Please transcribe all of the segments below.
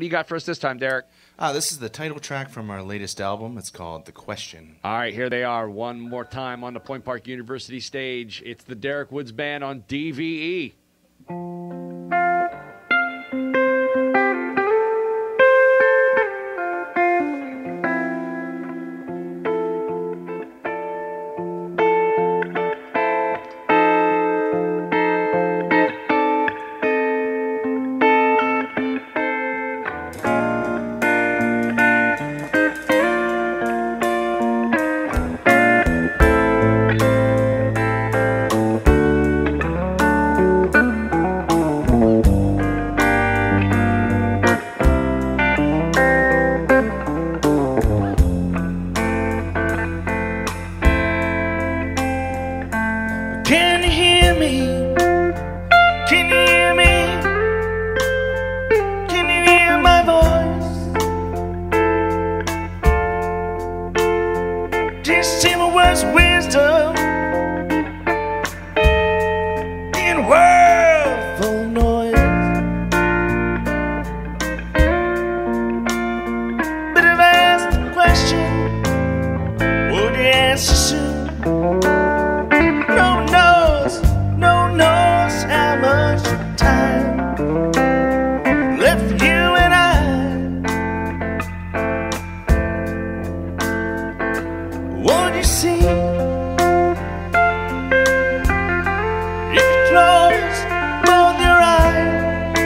What do you got for us this time, Derek? Uh, this is the title track from our latest album. It's called The Question. All right, here they are one more time on the Point Park University stage. It's the Derek Woods Band on. DVE. Of wisdom Won't you see? If you close both your eyes,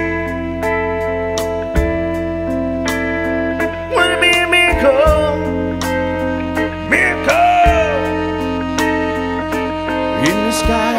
would it be a miracle? Miracle in the sky.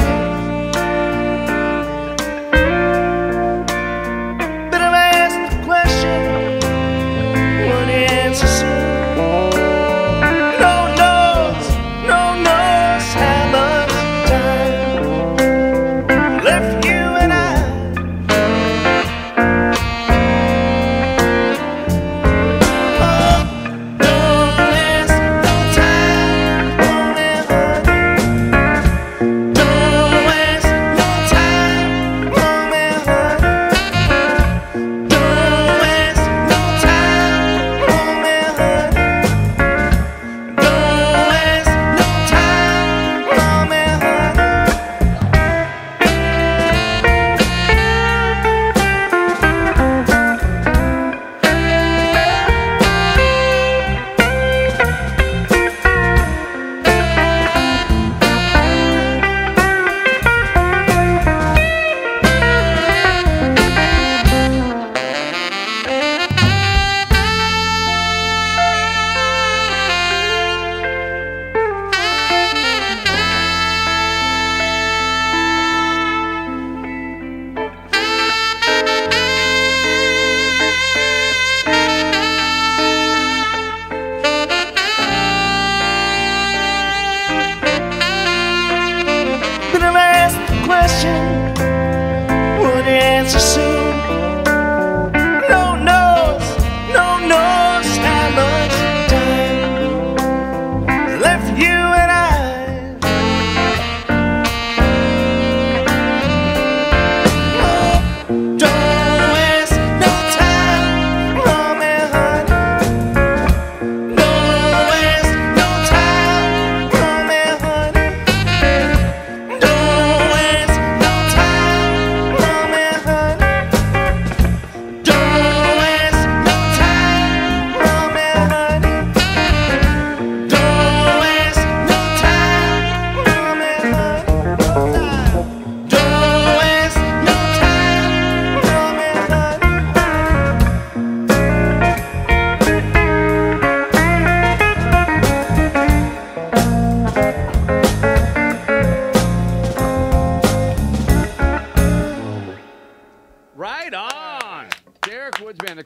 Answer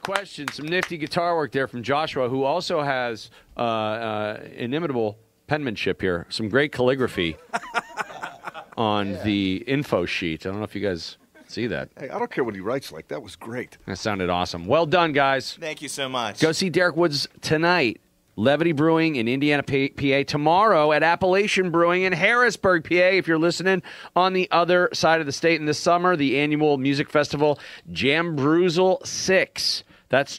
question. Some nifty guitar work there from Joshua, who also has uh, uh, inimitable penmanship here. Some great calligraphy on the info sheet. I don't know if you guys see that. Hey, I don't care what he writes like. That was great. That sounded awesome. Well done, guys. Thank you so much. Go see Derek Woods tonight. Levity Brewing in Indiana, PA. Tomorrow at Appalachian Brewing in Harrisburg, PA. If you're listening on the other side of the state in the summer, the annual music festival, Jam Bruzel 6. That's